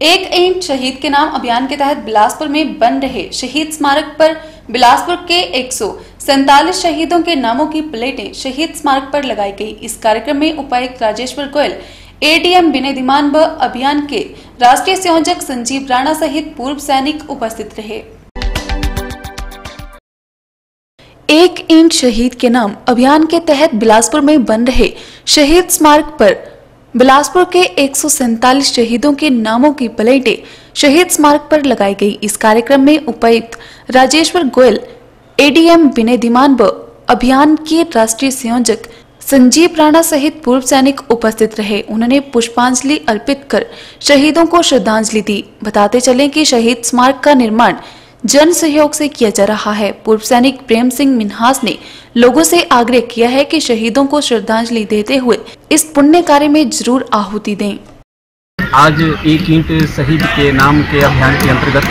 एक ईंट शहीद के नाम अभियान के तहत बिलासपुर में बन रहे शहीद स्मारक पर बिलासपुर के एक शहीदों के नामों की प्लेटें शहीद स्मारक पर लगाई गई। इस कार्यक्रम में उपायुक्त राजेश्वर गोयल, एडीएम विनय दिमान व अभियान के राष्ट्रीय संयोजक संजीव राणा सहित पूर्व सैनिक उपस्थित रहे। एक ईंट शहीद के नाम अभियान के तहत बिलासपुर में बन रहे शहीद स्मारक पर बिलासपुर के एक सौ सैंतालीस शहीदों के नामों की प्लेटें शहीद स्मारक पर लगाई गई। इस कार्यक्रम में उपायुक्त राजेश्वर गोयल, एडीएम विनय दिमान व अभियान के राष्ट्रीय संयोजक संजीव राणा सहित पूर्व सैनिक उपस्थित रहे। उन्होंने पुष्पांजलि अर्पित कर शहीदों को श्रद्धांजलि दी। बताते चले कि शहीद स्मारक का निर्माण जन सहयोग से किया जा रहा है। पूर्व सैनिक प्रेम सिंह मिन्हास ने लोगों से आग्रह किया है कि शहीदों को श्रद्धांजलि देते हुए इस पुण्य कार्य में ज़रूर आहुति दें। आज एक ईंट शहीद के नाम के अभियान के अंतर्गत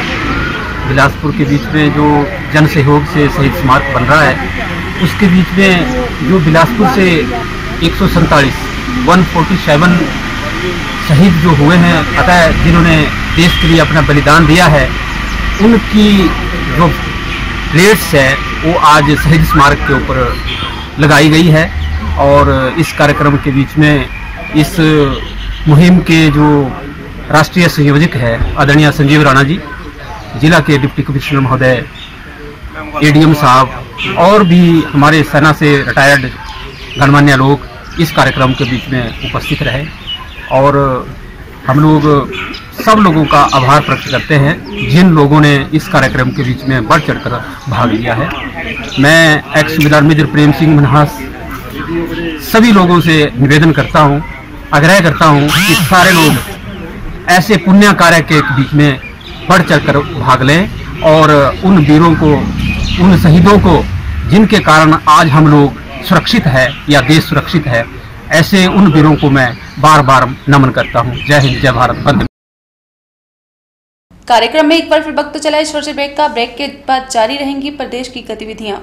बिलासपुर के बीच में जो जन सहयोग से शहीद स्मारक बन रहा है, उसके बीच में जो बिलासपुर से एक सौ शहीद जो हुए हैं, अतः जिन्होंने देश के लिए अपना बलिदान दिया है उनकी जो प्लेट्स है, वो आज शहीद स्मारक के ऊपर लगाई गई है और इस कार्यक्रम के बीच में इस मुहिम के जो राष्ट्रीय संयोजक है, आदरणीय संजीव राणा जी, जिला के डिप्टी कमिश्नर महोदय एडीएम साहब और भी हमारे सेना से रिटायर्ड गणमान्य लोग इस कार्यक्रम के बीच में उपस्थित रहे और हम लोग सब लोगों का आभार प्रकट करते हैं। जिन लोगों ने इस कार्यक्रम के बीच में बढ़ चढ़कर भाग लिया है, मैं एक्स सुबेदार मित्र प्रेम सिंह मनहास सभी लोगों से निवेदन करता हूँ, आग्रह करता हूँ कि सारे लोग ऐसे पुण्य कार्य के बीच में बढ़ चढ़कर भाग लें और उन वीरों को, उन शहीदों को जिनके कारण आज हम लोग सुरक्षित है या देश सुरक्षित है, ऐसे उन वीरों को मैं बार बार नमन करता हूँ। जय हिंद, जय भारत बंद कार्यक्रम में एक बार फिर वक्त तो चला इस ब्रेक का ब्रेक के बाद जारी रहेंगी प्रदेश की गतिविधियाँ।